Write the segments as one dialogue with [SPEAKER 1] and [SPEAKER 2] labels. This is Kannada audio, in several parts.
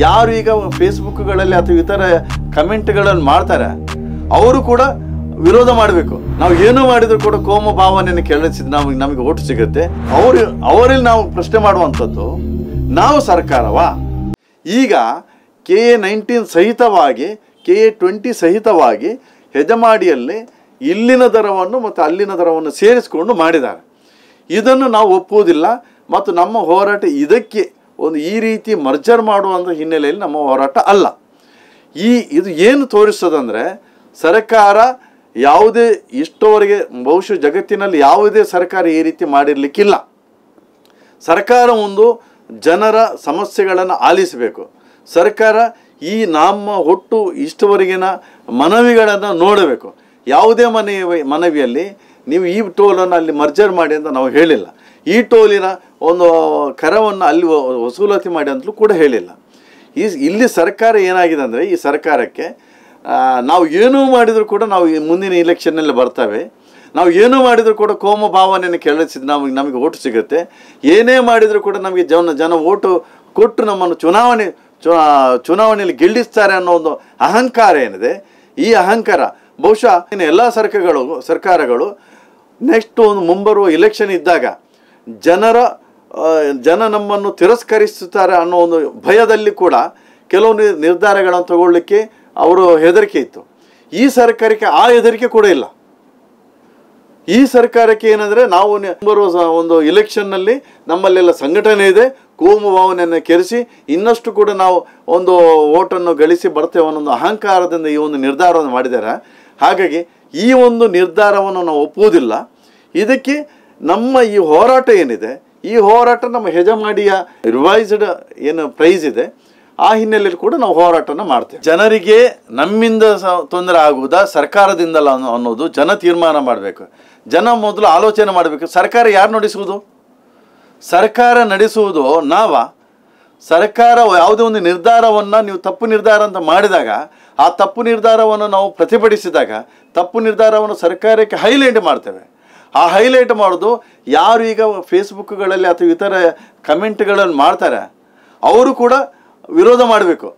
[SPEAKER 1] ಯಾರು ಈಗ ಫೇಸ್ಬುಕ್ಗಳಲ್ಲಿ ಅಥವಾ ಇತರ ಕಮೆಂಟ್ಗಳನ್ನು ಮಾಡ್ತಾರೆ, ಅವರು ಕೂಡ ವಿರೋಧ ಮಾಡಬೇಕು. ನಾವು ಏನು ಮಾಡಿದ್ರು ಕೂಡ ಕೋಮ ಭಾವನೆಯನ್ನು ಕೆಳಸಿದ್ ನಮಗೆ ನಮಗೆ ಓಟು ಸಿಗುತ್ತೆ. ಅವರು, ಅವರಲ್ಲಿ ನಾವು ಪ್ರಶ್ನೆ ಮಾಡುವಂಥದ್ದು, ನಾವು ಸರ್ಕಾರವಾ? ಈಗ ಕೆ ಎ ನೈನ್ಟೀನ್ ಸಹಿತವಾಗಿ ಕೆ ಎ ಟ್ವೆಂಟಿ ಸಹಿತವಾಗಿ ಹೆಜಮಾಡಿಯಲ್ಲಿ ಇಲ್ಲಿನ ದರವನ್ನು ಮತ್ತು ಅಲ್ಲಿನ ದರವನ್ನು ಸೇರಿಸಿಕೊಂಡು ಮಾಡಿದ್ದಾರೆ. ಇದನ್ನು ನಾವು ಒಪ್ಪುವುದಿಲ್ಲ ಮತ್ತು ನಮ್ಮ ಹೋರಾಟ ಇದಕ್ಕೆ ಒಂದು ಈ ರೀತಿ ಮರ್ಜರ್ ಮಾಡುವಂಥ ಹಿನ್ನೆಲೆಯಲ್ಲಿ ನಮ್ಮ ಹೋರಾಟ ಅಲ್ಲ. ಈ ಇದು ಏನು ತೋರಿಸ್ತದಂದರೆ ಸರ್ಕಾರ ಯಾವುದೇ ಇಷ್ಟವರೆಗೆ ಬಹುಶಃ ಜಗತ್ತಿನಲ್ಲಿ ಯಾವುದೇ ಸರ್ಕಾರ ಈ ರೀತಿ ಮಾಡಿರಲಿಕ್ಕಿಲ್ಲ. ಸರ್ಕಾರ ಒಂದು ಜನರ ಸಮಸ್ಯೆಗಳನ್ನು ಆಲಿಸಬೇಕು. ಸರ್ಕಾರ ಈ ನಮ್ಮ ಒಟ್ಟು ಇಷ್ಟವರೆಗಿನ ಮನವಿಗಳನ್ನು ನೋಡಬೇಕು. ಯಾವುದೇ ಮನವಿ ಮನವಿಯಲ್ಲಿ ನೀವು ಈ ಟೋಲನ್ನು ಅಲ್ಲಿ ಮರ್ಜರ್ ಮಾಡಿ ಅಂತ ನಾವು ಹೇಳಿಲ್ಲ. ಈ ಟೋಲಿನ ಒಂದು ಕರವನ್ನು ಅಲ್ಲಿ ವಸೂಲಾತಿ ಮಾಡಿ ಅಂತಲೂ ಕೂಡ ಹೇಳಿಲ್ಲ. ಈ ಇಲ್ಲಿ ಸರ್ಕಾರ ಏನಾಗಿದೆ ಅಂದರೆ ಈ ಸರ್ಕಾರಕ್ಕೆ ನಾವು ಏನೂ ಮಾಡಿದರೂ ಕೂಡ ನಾವು ಮುಂದಿನ ಇಲೆಕ್ಷನ್ನಲ್ಲಿ ಬರ್ತವೆ. ನಾವು ಏನೂ ಮಾಡಿದರೂ ಕೂಡ ಕೋಮ ಭಾವನೆಯನ್ನು ಕೆಳಸಿದ್ರೆ ನಮಗೆ ನಮಗೆ ಓಟು ಸಿಗುತ್ತೆ. ಏನೇ ಮಾಡಿದರೂ ಕೂಡ ನಮಗೆ ಜನ ಜನ ಓಟು ಕೊಟ್ಟು ನಮ್ಮನ್ನು ಚುನಾವಣೆ ಚುನಾವಣೆಯಲ್ಲಿ ಗೆಲ್ಲಿಸ್ತಾರೆ ಅನ್ನೋ ಒಂದು ಅಹಂಕಾರ ಏನಿದೆ, ಈ ಅಹಂಕಾರ ಬಹುಶಃ ಎಲ್ಲ ಸರ್ಕಾರಗಳು ಸರ್ಕಾರಗಳು ನೆಕ್ಸ್ಟ್ ಒಂದು ಮುಂಬರುವ ಇಲೆಕ್ಷನ್ ಇದ್ದಾಗ ಜನರ ಜನ ನಮ್ಮನ್ನು ತಿರಸ್ಕರಿಸುತ್ತಾರೆ ಅನ್ನೋ ಒಂದು ಭಯದಲ್ಲಿ ಕೂಡ ಕೆಲವು ನಿರ್ಧಾರಗಳನ್ನು ತಗೊಳ್ಳಿಕ್ಕೆ ಅವರು ಹೆದರಿಕೆ ಇತ್ತು. ಈ ಸರ್ಕಾರಕ್ಕೆ ಆ ಹೆದರಿಕೆ ಕೂಡ ಇಲ್ಲ. ಈ ಸರ್ಕಾರಕ್ಕೆ ಏನಂದರೆ ನಾವು ಮುಂಬರುವ ಒಂದು ಇಲೆಕ್ಷನ್ನಲ್ಲಿ ನಮ್ಮಲ್ಲೆಲ್ಲ ಸಂಘಟನೆ ಇದೆ, ಕೋಮು ಭಾವನೆಯನ್ನು ಕೆರೆಸಿ, ಇನ್ನಷ್ಟು ಕೂಡ ನಾವು ಒಂದು ಓಟನ್ನು ಗಳಿಸಿ ಬರ್ತೇವೆ ಅನ್ನೋ ಒಂದು ಅಹಂಕಾರದಿಂದ ಈ ಒಂದು ನಿರ್ಧಾರವನ್ನು ಮಾಡಿದ್ದಾರೆ. ಹಾಗಾಗಿ ಈ ಒಂದು ನಿರ್ಧಾರವನ್ನು ನಾವು ಒಪ್ಪುವುದಿಲ್ಲ. ಇದಕ್ಕೆ ನಮ್ಮ ಈ ಹೋರಾಟ ಏನಿದೆ, ಈ ಹೋರಾಟ ನಮ್ಮ ಹೆಜಮಾಡಿಯ ರಿವೈಸ್ಡ್ ಏನು ಪ್ರೈಸ್ ಇದೆ, ಆ ಹಿನ್ನೆಲೆಯಲ್ಲಿ ಕೂಡ ನಾವು ಹೋರಾಟನ ಮಾಡ್ತೇವೆ. ಜನರಿಗೆ ನಮ್ಮಿಂದ ತೊಂದರೆ ಆಗುವುದಾ, ಸರ್ಕಾರದಿಂದಲ್ಲ ಅನ್ನೋ ಅನ್ನೋದು ಜನ ತೀರ್ಮಾನ ಮಾಡಬೇಕು. ಜನ ಮೊದಲು ಆಲೋಚನೆ ಮಾಡಬೇಕು. ಸರ್ಕಾರ ಯಾರು ನಡೆಸುವುದು? ಸರ್ಕಾರ ನಡೆಸುವುದು ನಾವ. ಸರ್ಕಾರ ಯಾವುದೇ ಒಂದು ನಿರ್ಧಾರವನ್ನು ನೀವು ತಪ್ಪು ನಿರ್ಧಾರ ಅಂತ ಮಾಡಿದಾಗ, ಆ ತಪ್ಪು ನಿರ್ಧಾರವನ್ನು ನಾವು ಪ್ರತಿಭಟಿಸಿದಾಗ, ತಪ್ಪು ನಿರ್ಧಾರವನ್ನು ಸರ್ಕಾರಕ್ಕೆ ಹೈಲೈಟ್ ಮಾಡ್ತೇವೆ. ಆ ಹೈಲೈಟ್ ಮಾಡೋದು ಯಾರು ಈಗ ಫೇಸ್ಬುಕ್ಗಳಲ್ಲಿ ಅಥವಾ ಇತರ ಕಮೆಂಟ್ಗಳನ್ನು ಮಾಡ್ತಾರೆ, ಅವರು ಕೂಡ ವಿರೋಧ ಮಾಡಬೇಕು.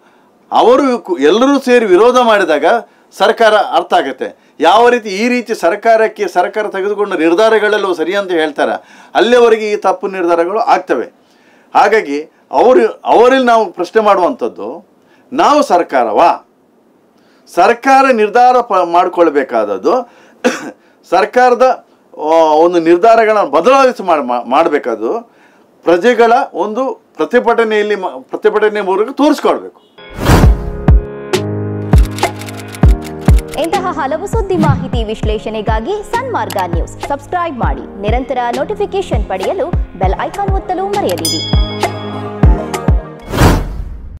[SPEAKER 1] ಅವರು ಎಲ್ಲರೂ ಸೇರಿ ವಿರೋಧ ಮಾಡಿದಾಗ ಸರ್ಕಾರ ಅರ್ಥ ಆಗುತ್ತೆ. ಯಾವ ರೀತಿ ಈ ರೀತಿ ಸರ್ಕಾರಕ್ಕೆ, ಸರ್ಕಾರ ತೆಗೆದುಕೊಂಡ ನಿರ್ಧಾರಗಳೆಲ್ಲ ಸರಿ ಅಂತ ಹೇಳ್ತಾರೆ ಅಲ್ಲಿಯವರೆಗೆ ಈ ತಪ್ಪು ನಿರ್ಧಾರಗಳು ಆಗ್ತವೆ. ಹಾಗಾಗಿ ಅವರು, ಅವರಲ್ಲಿ ನಾವು ಪ್ರಶ್ನೆ ಮಾಡುವಂಥದ್ದು, ನಾವು ಸರ್ಕಾರವಾ? ಸರ್ಕಾರ ನಿರ್ಧಾರ ಪ, ಮಾಡಿಕೊಳ್ಬೇಕಾದದ್ದು, ಸರ್ಕಾರದ ಒಂದು ನಿರ್ಧಾರಗಳನ್ನು ಬದಲಾಯಿಸಿ ಮಾಡಿ ಮಾಡಬೇಕಾದ್ದು ಪ್ರಜೆಗಳ ಒಂದು ಪ್ರತಿಭಟನೆಯಲ್ಲಿ ಪ್ರತಿಭಟನೆ ಮೂಲಕ ತೋರಿಸ್ಕೊಳ್ಬೇಕು.
[SPEAKER 2] ಇಂತಹ ಹಲವು ಸುದ್ದಿ ಮಾಹಿತಿ ವಿಶ್ಲೇಷಣೆಗಾಗಿ ಸನ್ಮಾರ್ಗ ನ್ಯೂಸ್. ಸಬ್ಸ್ಕ್ರೈಬ್ ಮಾಡಿ. ನಿರಂತರ ನೋಟಿಫಿಕೇಶನ್ ಪಡೆಯಲು ಬೆಲ್ ಐಕಾನ್ ಒತ್ತಲು ಮರೆಯದಿರಿ.